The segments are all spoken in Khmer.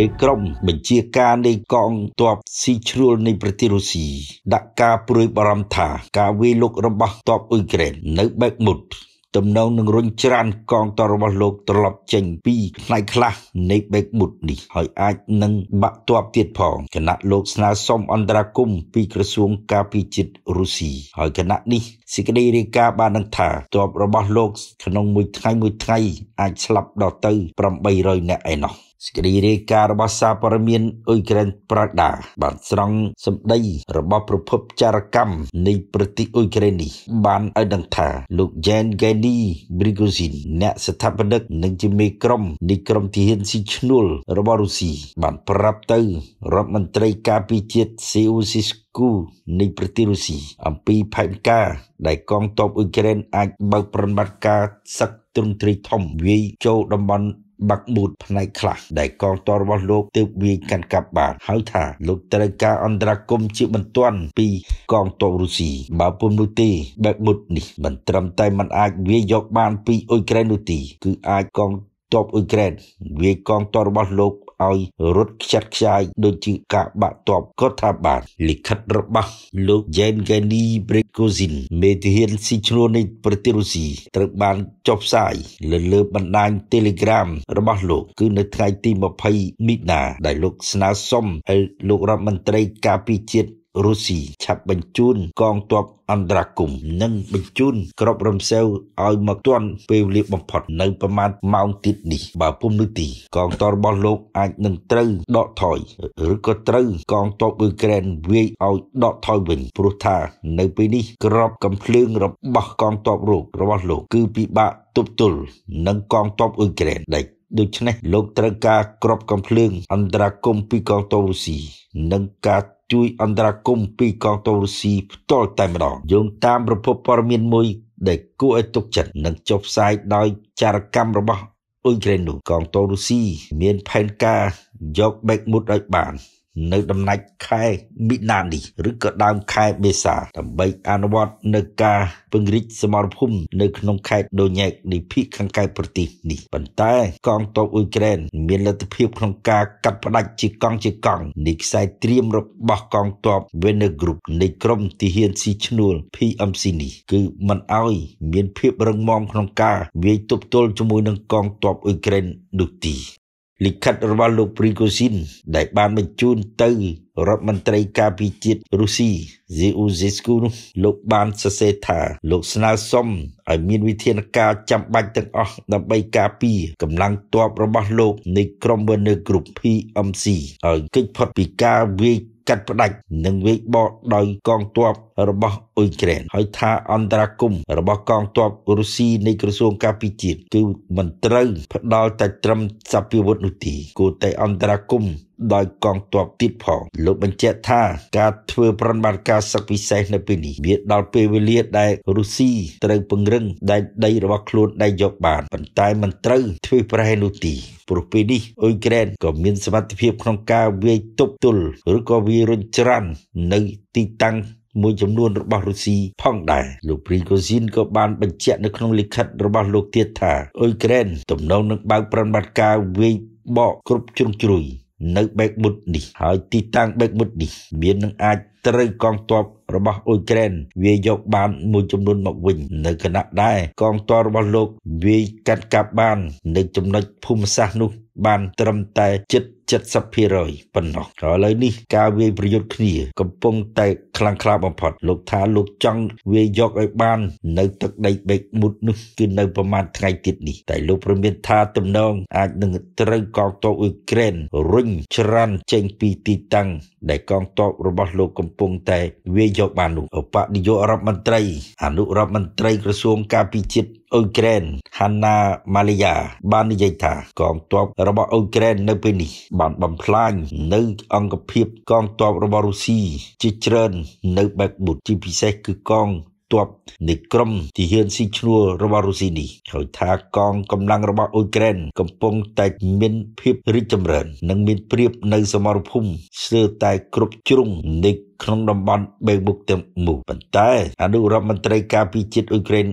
មេក្រុមបញ្ជាការនៃកងទ័ពស៊ីជ្រួលនៃប្រទេសរុស្ស៊ីដាក់ការព្រួយបារម្ភថាការវាយលុករបស់ទ័ពអ៊ុយក្រែននៅបែកមុតទំនងនឹងរុញច្រានកងទ័ពរបស់លោកត្រឡប់ចេញពីផ្នែកខ្លះនៃបេកមុតនេះហើយអាចនឹងបាក់ទ័ពទៀតផងគណៈលោកស្នើសុំអន្តរាគមពីក្រសួងការពារជាតិរុស្ស៊ីហើយគណៈនេះសេចក្តីរាយការណ៍បានដឹងថាទ័ពរបស់លោកក្នុងមួយថ្ងៃមួយថ្ងៃអាចស្លាប់ដល់ទៅ800នាក់ឯណោះ សេចក្តីរាយការណ៍របស់សារព័ត៌មានអ៊ុយក្រែនប្រាដាបានស្រង់សម្ដីរបស់ប្រភពចារកម្មនៃប្រទេសអ៊ុយក្រែននេះបានឲ្យដឹងថាលោក Jen Geny Brigozhin អ្នកស្ថាបនិកនិងជាមេក្រុមនៃក្រុមទាហានស៊ីឈ្នួលរបស់រុស្ស៊ីបានប្រាប់ទៅរដ្ឋមន្ត្រីការពារជាតិសេអ៊ូស៊ីស្គូនៃប្រទេសរុស្ស៊ីអំពីផែនការដែលកងទ័ពអ៊ុយក្រែនអាចបើកប្រតិបត្តិការសឹកទ្រង់ទ្រាយធំវាយចូលតំបន់ បាក់មូតផ្នែកខ្លះដែលកងទ័ពរបស់លោកទើបវាយកាន់កាប់បានហើយថាលោកត្រូវការអន្តរាគមជាបន្ទាន់ពីកងទ័ពរុស្ស៊ីបើពុំនោះទេបាក់មូតនេះមិនត្រឹមតែมันអាចវាយយកបានពីអ៊ុយក្រែននោះទេគឺអាចកងទ័ពអ៊ុយក្រែនវាយកងទ័ពរបស់លោក ឲ្យរត់ខ្ចាត់ខ្ចាយដូចជាការបាក់ទ័ពក៏ថាបានលិខិតរបស់លោក Yevgeny Prigozhin មេធានស៊ីឈ្នួលនៃប្រទេសរុស្ស៊ីត្រូវបានចុះផ្សាយលើលើបណ្ដាញ Telegram របស់លោក គឺនៅថ្ងៃទី20មិនិនាដែលលោកស្នើសុំឲ្យលោករដ្ឋមន្ត្រីការពារជាតិ រុស្ស៊ីឆាប់បញ្ជូនកងទ័ពអន្តរាគមនិងបញ្ជូនក្របរំសេវឲ្យមកទាន់ពេលវេលាបំផុតនៅប្រមាណម៉ោងទៀតនេះបើពុំនោះទេកងទ័ពរបស់លោកអាចនឹងត្រូវដកថយឬក៏ត្រូវកងទ័ពអ៊ុយក្រែនវាយឲ្យដកថយវិញព្រោះថានៅពេលនេះក្របកំភ្លើងរបស់កងទ័ពរោគរបស់លោកគឺពិបាកទប់ទល់នឹងកងទ័ពអ៊ុយក្រែនដែលដូច្នេះលោកត្រូវការក្របកំភ្លើងអន្តរាគមពីកងទ័ពរុស្ស៊ីនិងការ ជួយអន្តរាគមពីកងទ័ពរុស្ស៊ីផ្ទាល់តែម្ដងយោងតាមប្រភពព័ត៌មានមួយដែលគួរឲ្យទុកចិត្តនិងចុះផ្សាយដោយចារកម្មរបស់អ៊ុយក្រែននោះកងទ័ពរុស្ស៊ីមានផែនការយកបេកមុតឲ្យបាន នៅដំណាច់ខែមិនិនានេះឬក៏ដើមខែមេសាដើម្បីអនុវត្តនៅការពង្រីកសមរភូមិនៅក្នុងខេត្តដូញែកនៃភាគខាងកើតប្រទេសនេះប៉ុន្តែកងទ័ពអ៊ុយក្រែនមានលទ្ធភាពក្នុងការកាត់ផ្តាច់ជាកង់ជាកង់នៃខ្សែត្រៀមរបស់កងទ័ព Wagner Group នៃក្រុមទាហានស៊ីឈ្នួល PMC នេះគឺមិនអោយមានភាពរឹងមាំក្នុងការវាយទប់ទល់ជាមួយនឹងកងទ័ពអ៊ុយក្រែននោះទេ លិខិតរបស់លោកព្រីកូស៊ីនដែលបានបញ្ជូនទៅរដ្ឋមន្ត្រីការពារជាតិរុស្ស៊ីហ្សេអ៊ូហ្សេស្គូនោះលោកបានសរសេរថាលោកស្នើសុំឲ្យមានវិធានការចាំបាច់ទាំងអស់ដើម្បីការពារកម្លាំងទ័ពរបស់លោកនៃក្រុម Wagner Group PMC ឲ្យគេចផុតពីការវាយ កាត់ផ្ដាច់និងវាយបកដោយកងទ័ពរបស់អ៊ុយក្រែនហើយថាអន្តរាគមរបស់កងទ័ពរុស្ស៊ីនៃក្រសួងការពារជាតិគឺមិនត្រូវផ្ដល់តែត្រឹមសព្វាវុធនោះទេគួរតែអន្តរាគម ដោយកងទ័ពទៀតផងលោកបញ្ជាក់ថាការធ្វើប្រតិបត្តិការសឹកពិសេសនៅពេលនេះវាដល់ពេលវេលាដែលរុស្ស៊ីត្រូវពង្រឹងដែនដីរបស់ខ្លួនដែលយកបានប៉ុន្តែមិនត្រូវធ្វើប្រហែលនោះទេព្រោះពេលនេះអ៊ុយក្រែនក៏មានសមត្ថភាពក្នុងការវាយទប់ទល់ឬក៏វាយរុញច្រាននៅទីតាំងមួយចំនួនរបស់រុស្ស៊ីផងដែរលោកព្រីកូស៊ីនក៏បានបញ្ជាក់នៅក្នុងលិខិតរបស់លោកទៀតថាអ៊ុយក្រែនទំនងនឹងបើកប្រតិបត្តិការវាយបកគ្រប់ជ្រុងជ្រោយ នៅបេកមុតនេះហើយទីតាំងបេកមុតនេះមាននឹងអាចត្រូវកងទ័ពរបស់អ៊ុយក្រែនវាយកបានមួយចំនួនមកវិញនៅគណៈដែរកងទ័ពរបស់លោកវាយកាត់កាប់បាន នៅចំណុចភូមិសាស្ត្រនោះបានត្រឹមតែជិត 70%ប៉ុណ្ណោះឥឡូវនេះការវាយប្រយុទ្ធគ្នា កំពុងតែខ្លាំងក្លាបំផុតលោកថាលោកចង់វាយយកឲ្យបាន នៅទឹកដីបេកមុតនោះគឺនៅប្រមាណថ្ងៃទៀតនេះតែលោកប្រមានថាទំនងអាចនឹងត្រូវកងទ័ពអ៊ុយក្រែនរុញច្រានចេញពីទីតាំងដែលកងទ័ពរបស់លោកកំពុងតែវាយយកបាននោះឧបនាយករដ្ឋមន្ត្រីអនុរដ្ឋមន្ត្រីក្រសួងការពារជាតិអ៊ុយក្រែន Hanna Malia បាននិយាយថាកងទ័ពរបស់អ៊ុយក្រែននៅពេលនេះបានបំផ្លាញនៅអង្គភាពកងទ័ពរបស់រុស្ស៊ីជាច្រើននៅបែបមុតជាពិសេសគឺកង ទ័ពនៃក្រុមទាហានស៊ីឈ្នួលរបស់រុស្ស៊ីនេះហើយថាកងកម្លាំងរបស់អ៊ុយក្រែនកំពុងតែមានភាពរីកចម្រើន និងមានព្រៀបនៅសមរភូមិស្ទើរតែគ្រប់ជ្រុងនៃក្នុងតំបន់បេបុកទាំងមូលប៉ុន្តែអនុរដ្ឋមន្ត្រីការពារជាតិអ៊ុយក្រែន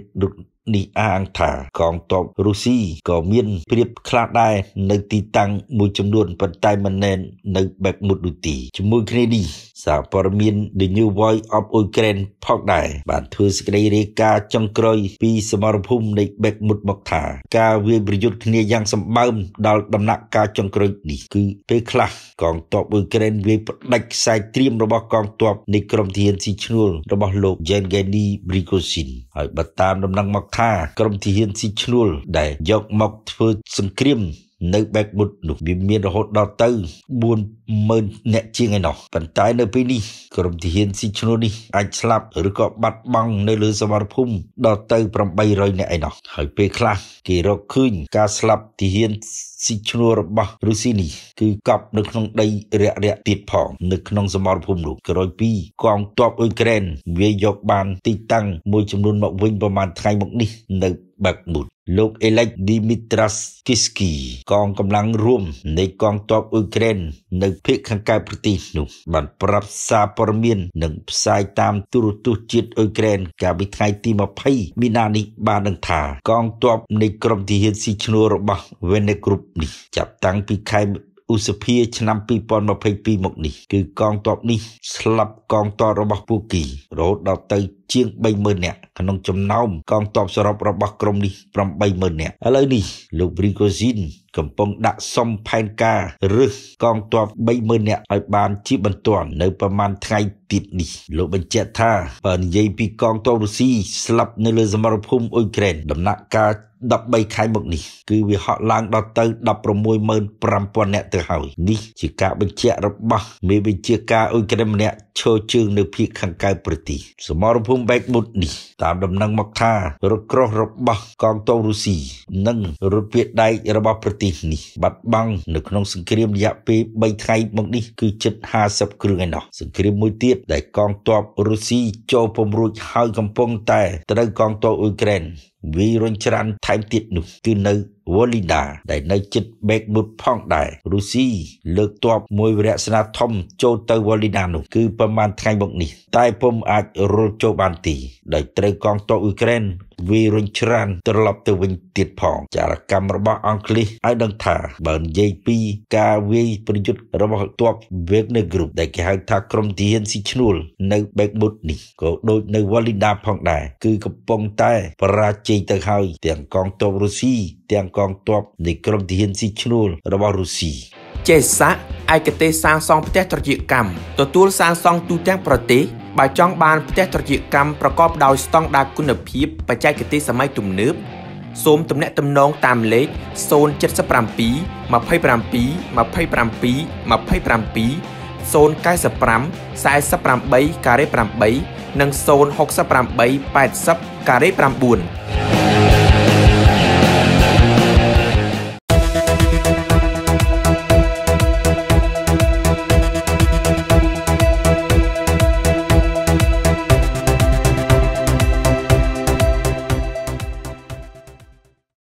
នេះអាងថាកងទ័ពរុស្ស៊ីក៏មានព្រៀបខ្លះដែរនៅទីតាំងមួយចំនួនប៉ុន្តែមិនមែននៅបែកមុតនោះទេជាមួយគ្នានេះសារព័ត៌មាន The New Voice of Ukraine ផងដែរបានធ្វើសេចក្តីរាយការណ៍ចុងក្រោយពីសមរភូមិនៃបែកមុតមកថាការវាយប្រយុទ្ធគ្នាយ៉ាងសម្បើមដល់ដំណាក់កាលចុងក្រោយនេះគឺពេលខ្លះកងទ័ពអ៊ុយក្រែនវាយផ្ដាច់ខ្សែត្រៀមរបស់កងទ័ពនៃក្រុមទាហានស៊ីឈ្នួលរបស់លោក Yevgeny Prigozhin ហើយបើតាមដំណឹងមកថាក្រុមទាហានស៊ីឈ្នួលដែលយកមកធ្វើសង្គ្រាម នៅបែកមុតនោះវាមានរហូតដល់ទៅ40000អ្នកជាងឯណោះប៉ុន្តែនៅពេលនេះក្រុមទាហានស៊ីឈ្នួលនេះអាចស្លាប់ឬក៏បាត់បង់នៅលើសមរភូមិដល់ទៅ800អ្នកឯណោះហើយពេលខ្លះគេរកឃើញការស្លាប់ទាហានស៊ីឈ្នួលរបស់រុស្ស៊ីនេះគឺកប់នៅក្នុងដីរាក់រាក់ទៀតផងនៅក្នុងសមរភូមិនោះក្រោយពីកងទ័ពអ៊ុយក្រែនវាយកបានទីតាំងមួយចំនួនមកវិញប្រមាណថ្ងៃមកនេះនៅបាក់មុតលោកអេលេចឌីមីត្រាសគីស្គីកងកម្លាំងរួមនៃកងទ័ពអ៊ុយក្រែននៅភូមិខាងកើតប្រទេសនោះបានប្រាប់សារព័ត៌មាននិងផ្សាយតាមទូរទស្សន៍ជាតិអ៊ុយក្រែនកាលពីថ្ងៃទី20មីនានេះបានដឹងថាកងទ័ពនៃក្រុមទាហានស៊ីឈ្នួលរបស់ Wagner Group នេះចាប់តាំងពីខែឧសភាឆ្នាំ2022មកនេះគឺកងទ័ពនេះស្លាប់កងទ័ពរបស់ពូគីរហូតដល់ទៅជាង30000នាក់ក្នុងចំណោមកងទ័ពសរុបរបស់ក្រុមនេះ80000នាក់ឥឡូវនេះលោក Prigozhin កំពុងដាក់សំផែនការរឹសកងទ័ព30000នាក់ឲ្យបានជាបន្ទាន់នៅប្រមាណថ្ងៃទៀតនេះលោកបញ្ជាក់ថាបើនិយាយពីកងទ័ពរុស្ស៊ីស្លាប់នៅលើសមរភូមិអ៊ុយក្រែនដំណាក់កាល 13ខែមកនេះគឺវាហក់ឡើងដល់ទៅ165,000នាក់ទៅហើយនេះជាការបញ្ជាក់របស់មេបញ្ជាការអ៊ុយក្រែនម្នាក់ឈរជើងនៅភូមិខាងកើតប្រទេសសមរភូមិបែកមុតនេះតាមដំណឹងមកថារថក្រោះរបស់កងទ័ពរុស្ស៊ីនិងរថពាដែករបស់ប្រទេសនេះបាត់បង់នៅក្នុងសង្គ្រាមរយៈពេល3ថ្ងៃមកនេះគឺជិត50គ្រឿងឯណោះសង្គ្រាមមួយទៀតដែលកងទ័ពរុស្ស៊ីចូលពំរួចហើយកំពុងតែត្រូវកងទ័ពអ៊ុយក្រែនវាយរុញច្រានថែមទៀតនោះគឺនៅវ៉ូលីដាដែលនៅជិតបេកមុតផងដែររុស្ស៊ីលើកទ័ពមួយវរៈសេនាធំចូលទៅវ៉ូលីដានោះគឺប្រមាណថ្ងៃមកនេះ តែពុំអាចរុលចូលបានទីដោយត្រូវកងទ័ពអ៊ុយក្រែន វារុញច្រានត្រឡប់ទៅវិញទៀតផងចារកម្មរបស់អង់គ្លេសឲ្យដឹងថាបើនិយាយពីការវាយប្រយុទ្ធរបស់ទ័ព Wagner Group ដែលគេហៅថាក្រុមទាហានស៊ីឈ្នួលនៅបេកមុតនេះក៏ដូចនៅវ៉ាលីដាផងដែរគឺកំពុងតែបរាជ័យទៅហើយទាំងកងទ័ពរុស្ស៊ីទាំងកងទ័ពនៃក្រុមទាហានស៊ីឈ្នួលរបស់រុស្ស៊ី ចេសាឯកទេសសាងសង់ផ្ទះត្រជាកម្មទទួលសាងសង់ទូទាំងប្រទេសបើចង់បានផ្ទះត្រជាកម្មប្រកបដោយស្តង់ដារគុណភាពបច្ចេកទេសសម័យទំនើបសូមទំនាក់ទំនងតាមលេខ077 27 27 27 095 48 8និង068 80 9